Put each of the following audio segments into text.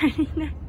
真的。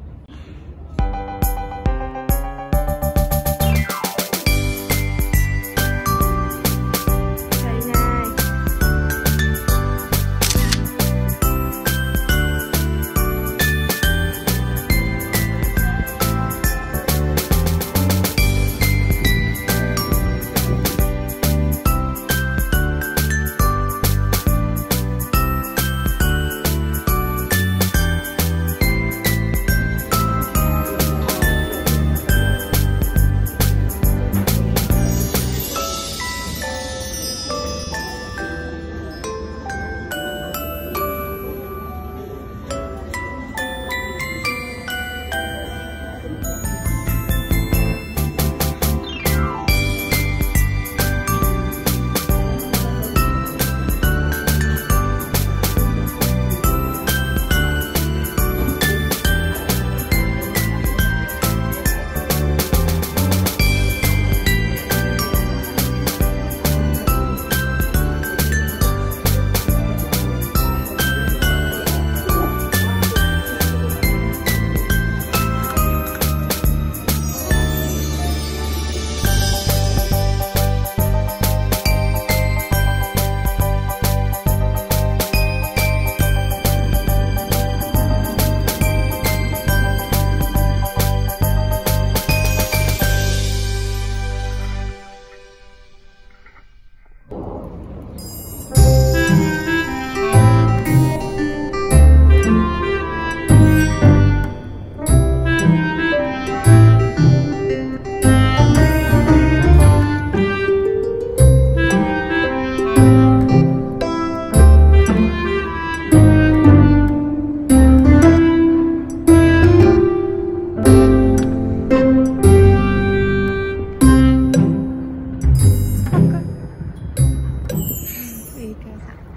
看一下。